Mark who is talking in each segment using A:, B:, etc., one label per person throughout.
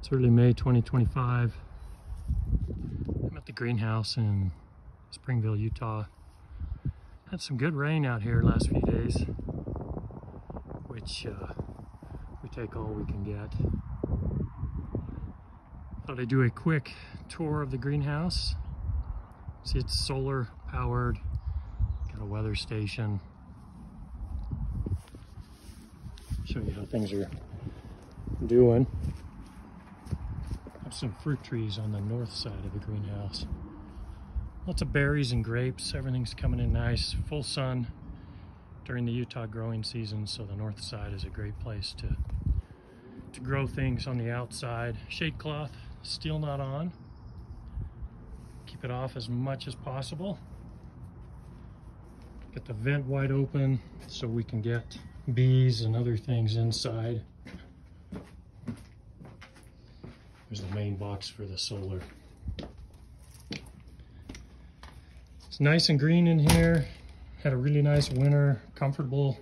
A: It's early May 2025. I'm at the greenhouse in Springville, Utah. Had some good rain out here last few days, which uh, we take all we can get. Thought I'd do a quick tour of the greenhouse. See, it's solar powered, got a weather station. Show you how things are doing. Some fruit trees on the north side of the greenhouse. Lots of berries and grapes. Everything's coming in nice. Full sun during the Utah growing season, so the north side is a great place to to grow things on the outside. Shade cloth still not on. Keep it off as much as possible. Get the vent wide open so we can get bees and other things inside. There's the main box for the solar. It's nice and green in here. Had a really nice winter, comfortable.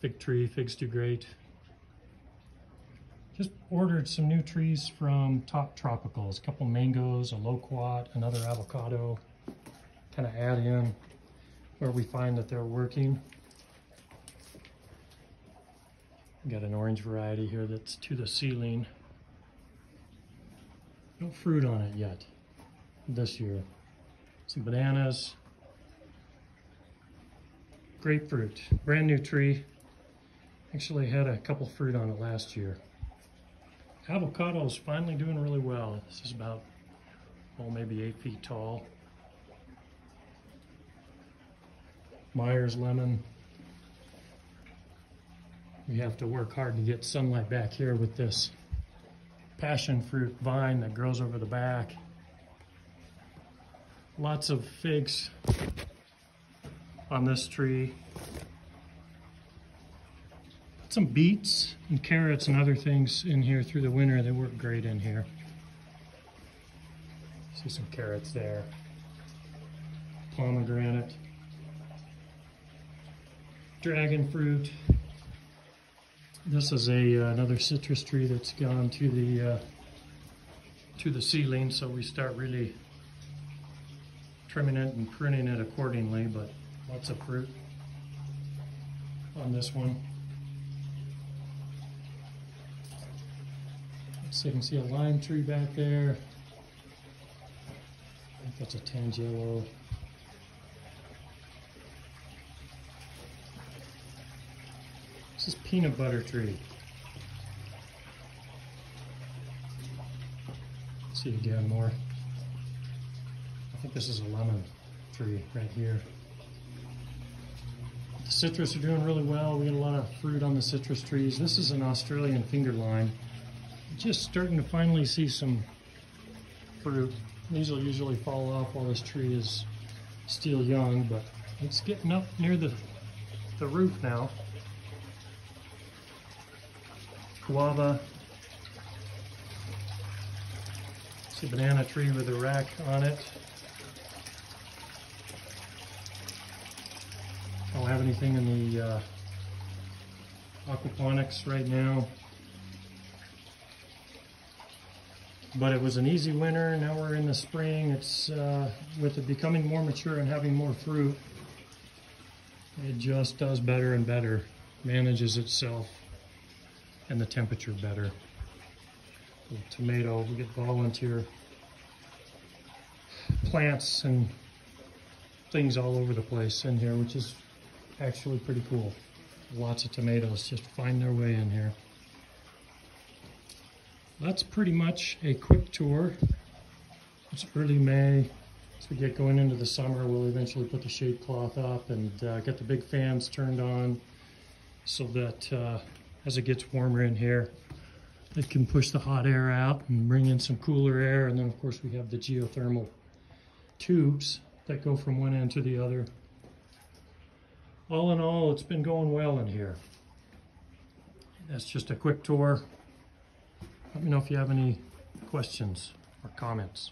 A: Fig tree, figs do great. Just ordered some new trees from Top Tropicals. A couple mangoes, a loquat, another avocado. Kind of add in where we find that they're working. Got an orange variety here that's to the ceiling. No fruit on it yet this year. Some bananas. Grapefruit, brand new tree. Actually had a couple fruit on it last year. Avocado is finally doing really well. This is about, oh, maybe eight feet tall. Meyers lemon. We have to work hard to get sunlight back here with this passion fruit vine that grows over the back. Lots of figs on this tree. Some beets and carrots and other things in here through the winter. They work great in here. See some carrots there. Pomegranate. Dragon fruit. This is a uh, another citrus tree that's gone to the uh, to the ceiling, so we start really trimming it and pruning it accordingly. But lots of fruit on this one. So you can see a lime tree back there. I think that's a tangelo. This is peanut butter tree. See again more. I think this is a lemon tree right here. The citrus are doing really well. We get a lot of fruit on the citrus trees. This is an Australian finger lime. Just starting to finally see some fruit. These will usually fall off while this tree is still young, but it's getting up near the, the roof now guava. It's a banana tree with a rack on it. I don't have anything in the uh, aquaponics right now. But it was an easy winter. Now we're in the spring. It's uh, with it becoming more mature and having more fruit. It just does better and better. Manages itself and the temperature better. The tomato, we get volunteer plants and things all over the place in here, which is actually pretty cool. Lots of tomatoes just find their way in here. That's pretty much a quick tour. It's early May. As we get going into the summer, we'll eventually put the shade cloth up and uh, get the big fans turned on so that uh, as it gets warmer in here. It can push the hot air out and bring in some cooler air. And then of course we have the geothermal tubes that go from one end to the other. All in all, it's been going well in here. That's just a quick tour. Let me know if you have any questions or comments.